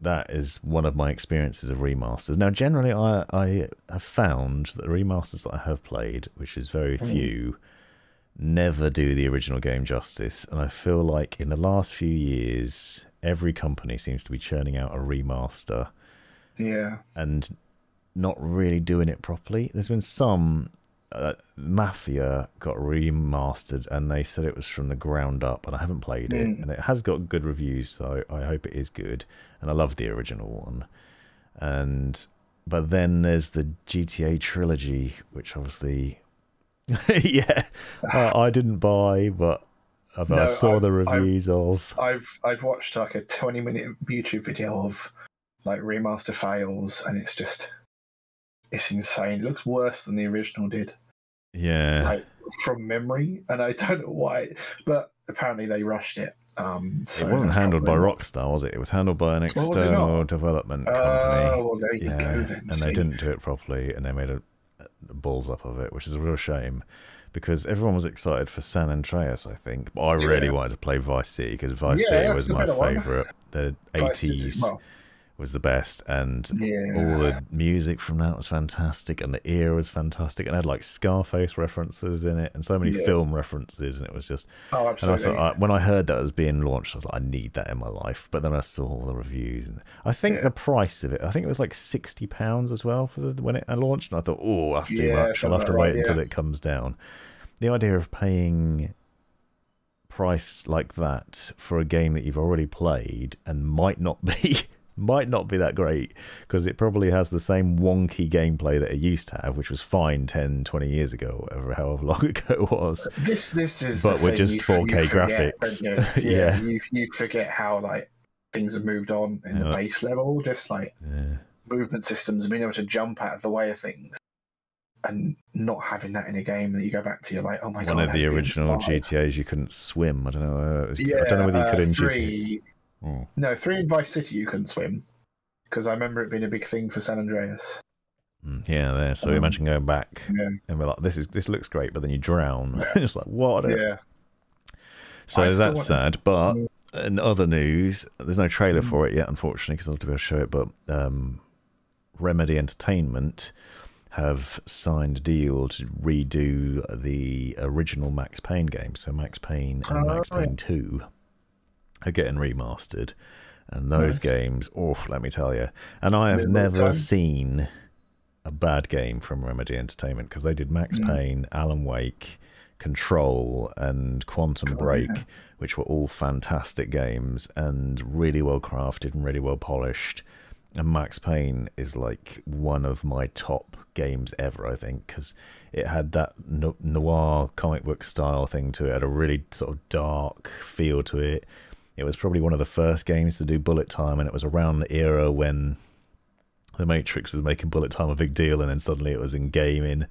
that is one of my experiences of remasters. Now, generally, I I have found that the remasters that I have played, which is very mm. few, never do the original game justice. And I feel like in the last few years, every company seems to be churning out a remaster Yeah. and not really doing it properly. There's been some. Uh, Mafia got remastered and they said it was from the ground up, and I haven't played it, Mm. and it has got good reviews, so I hope it is good. And I love the original one, and but then there's the GTA trilogy, which obviously, yeah, uh, I didn't buy, but I've, No, I saw the I've- I've- reviews of. I've I've watched like a twenty minute YouTube video of like remaster fails, and it's just it's insane. It looks worse than the original did, Yeah, like from memory, and I don't know why, but apparently they rushed it. Um, so it wasn't handled by Rockstar, was it? It was handled by an not? external development company. Oh, well, there you yeah, go then. and they didn't do it properly, and they made a, a balls up of it, which is a real shame because everyone was excited for San Andreas, I think. But I really Yeah. wanted to play Vice City because Vice Yeah, City was my one. favorite. The eighties well, was the best, and yeah. all the music from that was fantastic, and the era was fantastic, and it had like Scarface references in it, and so many Yeah. film references, and it was just. oh, absolutely! And I thought I, when I heard that was being launched, I was like, I need that in my life. But then I saw all the reviews, and I think Yeah. the price of it, I think it was like sixty pounds as well for the, when it launched, and I thought, oh, that's too much. I'll have to like wait until it comes down. The idea of paying price like that for a game that you've already played and might not be might not be that great because it probably has the same wonky gameplay that it used to have which was fine 10 20 years ago whatever however long ago it was This this is But we're just you- 4K you forget, graphics. you? Yeah. you you forget how like things have moved on in Yeah. the base level, just like yeah. movement systems, and being able to jump out of the way of things, and not having that in a game that you go back to, you're like, oh my god. one of the original. GTA's you couldn't swim I don't know uh, was- Yeah, I don't know whether you uh, could in GTA Oh. No, three in Vice City you couldn't swim because I remember it being a big thing for San Andreas. Mm, yeah there so Um, imagine going back Yeah, and we're like this is this looks great but then you drown it's like what yeah. So I that's sad. But Mm. in other news, there's no trailer Mm. for it yet, unfortunately, because I'll have to be able to show it. But um, Remedy Entertainment have signed a deal to redo the original Max Payne game. So Max Payne and Oh, Max. Payne 2 are getting remastered. And those Nice. games, oh, let me tell you. And I have never time. seen a bad game from Remedy Entertainment because they did Max Mm. Payne, Alan Wake, Control, and Quantum Cool, Break, yeah. which were all fantastic games and really well crafted and really well polished. And Max Payne is like one of my top games ever, I think, because it had that no- noir comic book style thing to it, it had a really sort of dark feel to it. It was probably one of the first games to do bullet time, and it was around the era when the Matrix was making bullet time a big deal, and then suddenly it was in gaming,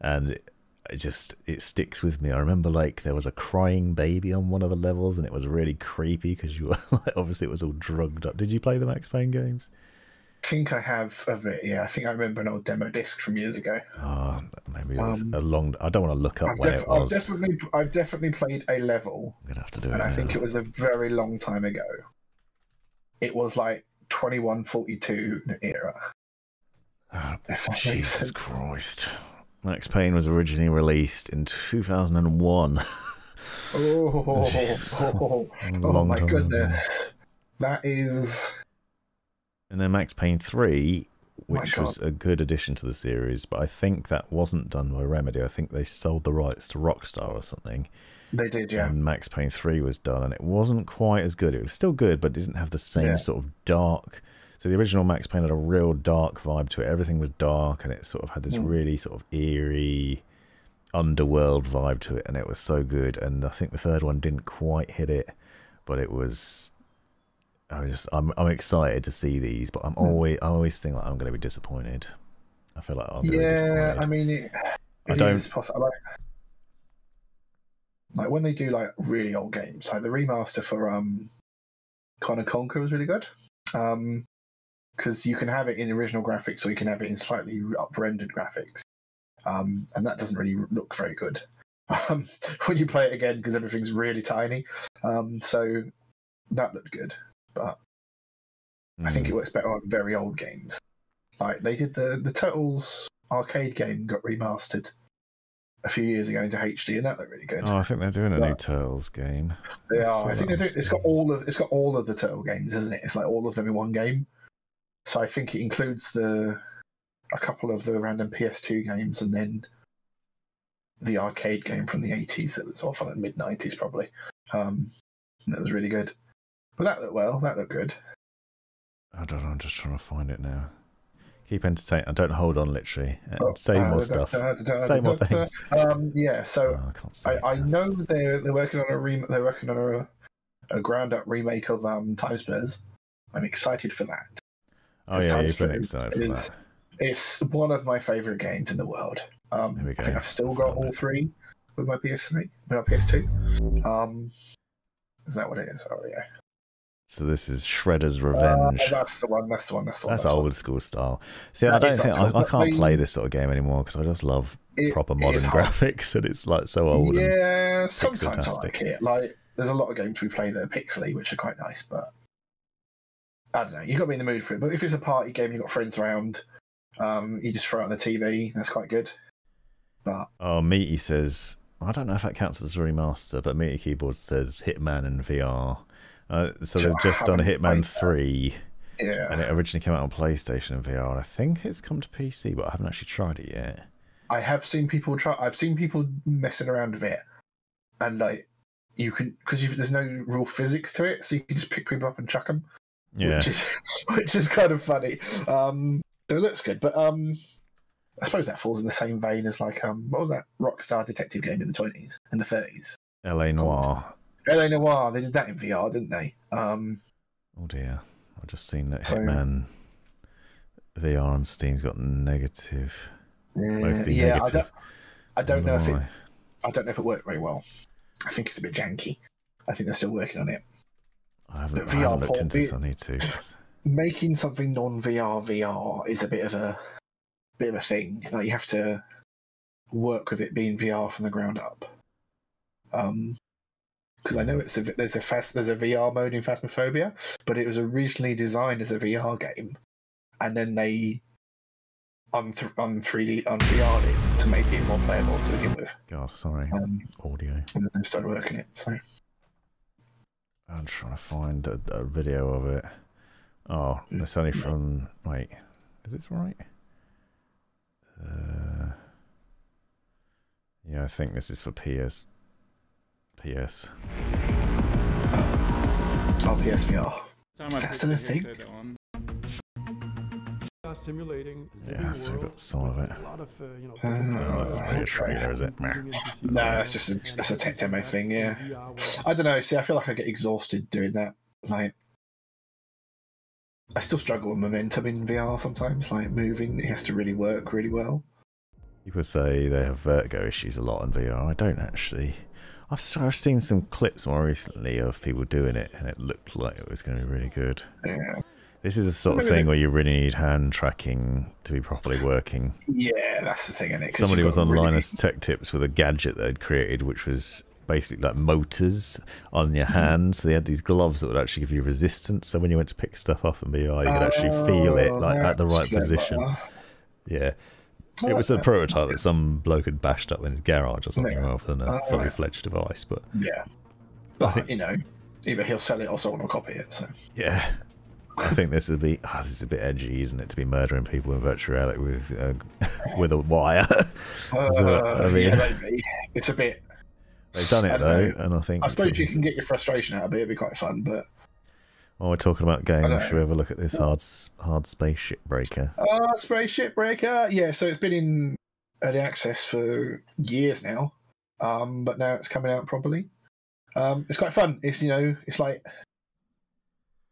and it, just it sticks with me. I remember like there was a crying baby on one of the levels, and it was really creepy because you were like, obviously it was all drugged up. Did you play the Max Payne games? I think I have a bit. Yeah, I think I remember an old demo disc from years ago. Oh, maybe it was Um, a long. I don't want to look up I've, when def- it I've was. definitely, I've definitely played a level, I'm gonna have to do it. and I think it was a very long time ago. It was like twenty one forty two era. Oh, If that makes Jesus. Christ. Max Payne was originally released in 2001. Oh, oh, oh my time ago. goodness, that is And then Max Payne 3, My which was a good addition to the series, but I think that wasn't done by Remedy. I think they sold the rights to Rockstar or something. they did. Yeah, And Max Payne 3 was done, and it wasn't quite as good. It was still good, but it didn't have the same Yeah. sort of dark. So the original Max Payne had a real dark vibe to it. Everything was dark, and it sort of had this Mm. really sort of eerie underworld vibe to it, and it was so good. And I think the third one didn't quite hit it, but it was. I just, I'm, I'm excited to see these, but I'm Mm. always, I always think like I'm going to be disappointed. I feel like really yeah. I mean, it, I don't- is possible. Like, like when they do like really old games, like the remaster for um, Command and Conquer was really good. Um, because you can have it in original graphics or you can have it in slightly up rendered graphics, um, and that doesn't really look very good. Um, when you play it again because everything's really tiny. Um, so that looked good, but I think it Mm. works better on very old games. Like they did the the Turtles arcade game got remastered a few years ago into HD, and that looked really good. Oh, I think they're doing a new Turtles game. they I are. I think they're doing, It's got all of it's got all of the Turtle games, isn't it? It's like all of them in one game. So I think it includes the a couple of the random PS2 games, and then the arcade game from the 80s that was off in the mid 90s, probably. Um, and it was really good. But that looked well. That looked good. I don't know. I'm just trying to find it now. Keep entertaining. I don't hold on literally. Oh, Say uh, more da- stuff. da- da- da- Say more things. Um, yeah, so Oh, I I, I know they're they're working on a re- they're working on a, a ground up remake of um, TimeSplitters. I'm excited for that. Oh yeah, Time you've been excited for is- that. It's one of my favorite games in the world. Um, I think. I've still got all three with my PS3, with my PS2. Um, is that what it is? Oh yeah, So this is Shredder's Uh, Revenge. that's the one. That's the one. That's the one. That's one. old school style. See, I don't think I, I can't play this sort of game anymore because I just love It- proper modern graphics and it's like so old. and- Yeah, sometimes I like it. Like, there's a lot of games we play that are pixely, which are quite nice, but I don't know. You've got to be in the mood for it. But if it's a party game, you've got friends around, um, you just throw it on the TV. That's quite good. But Oh, Meaty says I don't know if that counts as a remaster, but Meaty Keyboard says Hitman in VR. Uh, so they've just done Hitman. Three, yeah, and it originally came out on PlayStation and VR. And I think it's come to PC, but I haven't actually tried it yet. I have seen people try. I've seen people messing around with it, and like you can because there's no real physics to it, so you can just pick people up and chuck them. Yeah, which is which is kind of funny. Um, so it looks good, but um, I suppose that falls in the same vein as like um, what was that Rockstar detective game in the twenties and the thirties? LA Noire. LA Noire. They did that in VR, didn't they? Um, Oh dear, I've just seen that So- Hitman VR on Steam's got negative, mostly yeah, I negative. don't, I don't know if it. I don't know if it worked very well. I think it's a bit janky. I think they're still working on it. I haven't, I haven't looked into this. I need to. Making something non-VR VR is a bit of a bit of a thing. Like you have to work with it being VR from the ground up. Um, because I know it's a, there's a fast there's a VR mode in Phasmophobia, but it was originally designed as a VR game, and then they on th- on 3D on VR it to make it more playable to begin with, God, sorry, um, audio. and then they started working it. So I'm trying to find a, a video of it. Oh, Mm. it's only from. Wait, is this right? Uh, yeah, I think this is for PS. PS. oh PSVR. Time I That's put the the thing. headset on. simulating Yeah, so I've got some of it. A lot of, uh, you know, Uh, different Oh, this is kinds pretty of trailer, is it? moving No, around that's just a- that's a tech demo thing, yeah. I don't know. See, I feel like I get exhausted doing that. Like, I still struggle with momentum in VR sometimes. Like moving, it has to really work really well. People say they have vertigo issues a lot in VR. I don't actually. I've, I've seen some clips more recently of people doing it, and it looked like it was going to be really good. Yeah, This is the sort of thing where you really need hand tracking to be properly working. yeah, that's the thing. 'Cause Somebody was on really- Linus Tech Tips with a gadget they'd created, which was basically like motors on your mm-hmm. hands. So they had these gloves that would actually give you resistance. So when you went to pick stuff up in VR, oh, you could actually feel it Oh, like at the right position. Yeah. I It was a prototype that some bloke had bashed up in his garage or something Yeah. rather than a Oh, fully fledged device. But Yeah, but think- you know, either he'll sell it or someone will copy it. So yeah. I think this would be oh, this is a bit edgy, isn't it, to be murdering people in virtual reality with uh, with a wire. Uh, I mean- yeah, maybe it's a bit. They've done it though, know. and I think I suppose you can get your frustration out of it. It'd be quite fun, but while we're talking about games, should we have a look at this hard hard spaceship breaker? Uh, Spaceship Breaker. Yeah, so it's been in early access for years now, um, but now it's coming out properly. Um, it's quite fun. It's you know, it's like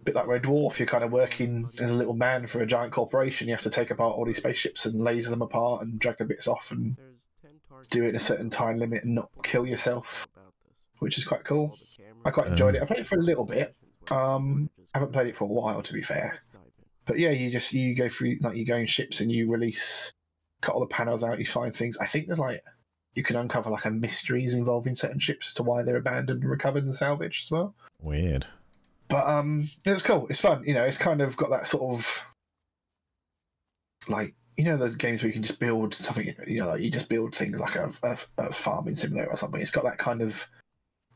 a bit like Red Dwarf. You're kind of working as a little man for a giant corporation. You have to take apart all these spaceships and laser them apart and drag the bits off and There's 10 targets do it in a certain time limit and not kill yourself, which is quite cool. All the cameras, I quite enjoyed it. I Um, played it for a little bit. Um, I haven't played it for a while, to be fair. Let's dive in. But yeah, you just you go through like you go in ships and you release, cut all the panels out. You find things. I think there's like you can uncover like a mysteries involving certain ships as to why they're abandoned, and recovered, and salvaged as well. Weird. But um, it's cool. It's fun. You know, it's kind of got that sort of like you know the games where you can just build something. You know, like you just build things like a, a, a farming simulator or something. It's got that kind of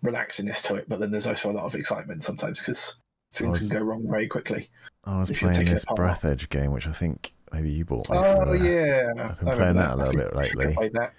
relaxingness to it, but then there's also a lot of excitement sometimes because things was- can go wrong very quickly. I was playing this. Breathedge game, which I think maybe you bought Oh yeah, I've been playing remember that a little bit I should have lately. That.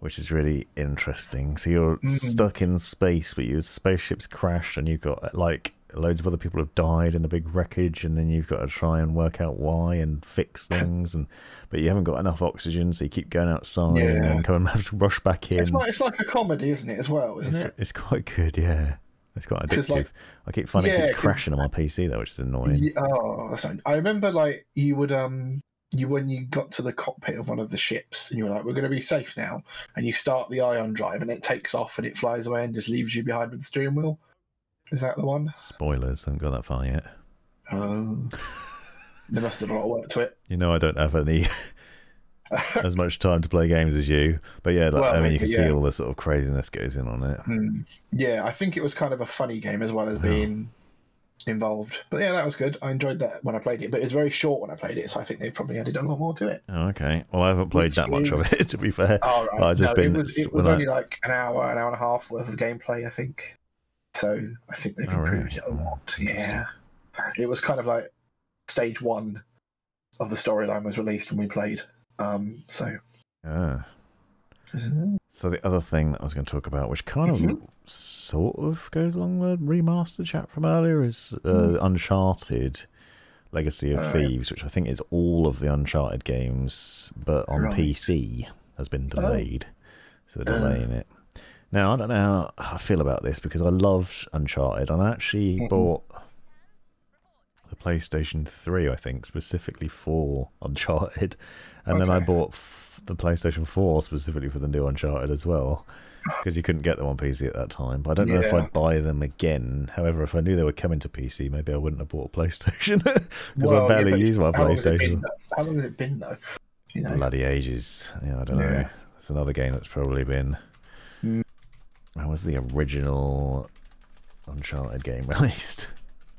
which is really interesting. So you're Mm. stuck in space, but your spaceship's crashed, and you've got like loads of other people have died in a big wreckage, and then you've got to try and work out why and fix things, and but you haven't got enough oxygen, so you keep going outside and Yeah. then come and have to rush back in. It's like it's like a comedy, isn't it? As well, isn't It's, it? it's quite good, yeah. It's quite addictive. like- I keep finding it Yeah, keeps 'cause- crashing on my PC though, which is annoying. Oh. I remember like you would um you when you got to the cockpit of one of the ships and you were like, "We're going to be safe now," and you start the ion drive and it takes off and it flies away and just leaves you behind with the steering wheel. Is that the one? Spoilers, I haven't got that far yet. Oh, there must have been a lot of work to it. You know, I don't have any as much time to play games as you, but yeah, like, Well, I mean, you can maybe, see all the sort of craziness goes in on it. Hmm. Yeah, I think it was kind of a funny game as well as Yeah. being involved. But yeah, that was good. I enjoyed that when I played it, but it was very short when I played it, so I think they probably added a lot more to it. Oh, okay. Well, I haven't played Which that much of it, to be fair. Oh, right. I've just no, been- it was, it was when I- only like an hour, an hour and a half worth of gameplay, I think. So I think they've Oh, really? improved it a lot. Yeah. It was kind of like stage one of the storyline was released when we played. Um, so. Ah. So the other thing that I was going to talk about, which kind of Mhm. sort of goes along the remaster chat from earlier, is uh, Mm. Uncharted Legacy of Oh, yeah. Thieves, which I think is all of the Uncharted games, but on Right. PC has been Oh. delayed. So they're Uh. delaying it. Now I don't know how I feel about this because I loved Uncharted and I actually Mhm. bought the PlayStation 3, I think, specifically for Uncharted. And then I bought f- the PlayStation 4 specifically for the new Uncharted as well. Because you couldn't get them on PC at that time. But I don't know if I'd buy them again. However, if I knew they were coming to PC, maybe I wouldn't have bought a PlayStation. Because Well, I barely but use my how PlayStation. How long has it been though? You know. Bloody ages. Yeah, I don't know. It's another game that's probably been. When was the original Uncharted game released?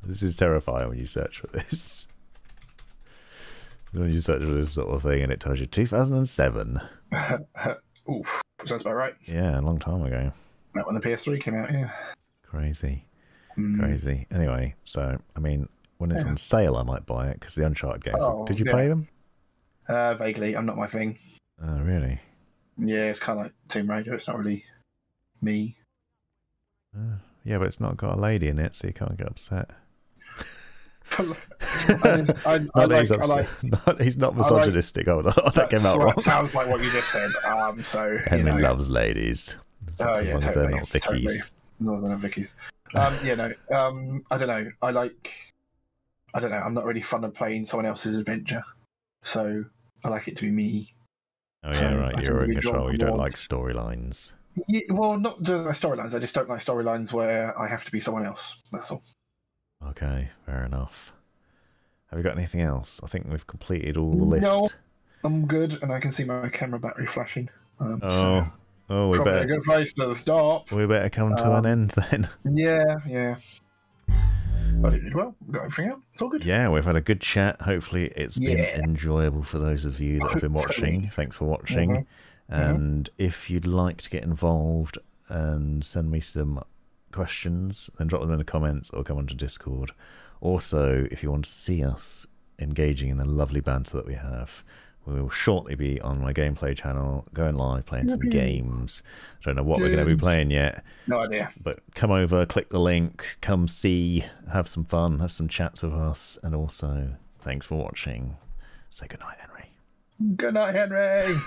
This is terrifying when you search for this. When you search for this sort of thing and it tells you 2007. Oof, sounds about right. Yeah, a long time ago. That when the PS3 came out, yeah. Crazy. Mm. Crazy. Anyway, so, I mean, when it's Yeah. on sale, I might buy it because the Uncharted games. Oh, Did you yeah. play them? Uh, vaguely, I'm not my thing. Oh, really? Yeah, it's kind of like Tomb Raider. It's not really me. Uh, yeah, but it's not got a lady in it, so you can't get upset. I, I, I Not that like, he's, upset. like not, he's not I like- misogynistic. oh, no, that came out wrong. Sounds like what you just said. Um, so Henry you know, loves ladies. As, Oh, as yeah, long as they're not Vicky's. totally. Northern and Vicky's. Um, you know, um, I don't know. I like. I don't know. I'm not really fond of playing someone else's adventure, so I like it to be me. Oh, yeah, I right. You're in control. You don't like storylines. Yeah, well, not the storylines. I just don't like storylines where I have to be someone else. That's all. Okay, fair enough. Have you got anything else? I think we've completed all the list. No. I'm good, and I can see my camera battery flashing. Um, Oh, so oh, we probably a good place to stop. we better come to Um, an end then. Yeah, yeah. I did really well. Got everything out. It's all good. Yeah, we've had a good chat. Hopefully, it's been enjoyable for those of you that have been watching. Thanks for watching. Mhm. Mhm. And if you'd like to get involved and send me some questions, then drop them in the comments or come onto Discord. Also, if you want to see us engaging in the lovely banter that we have, we will shortly be on my gameplay channel, going live, playing some games. I don't know what we're going to be playing yet, No idea. but come over, click the link, come see, have some fun, have some chats with us, and also thanks for watching. Say goodnight, Henry. Good night, Henry.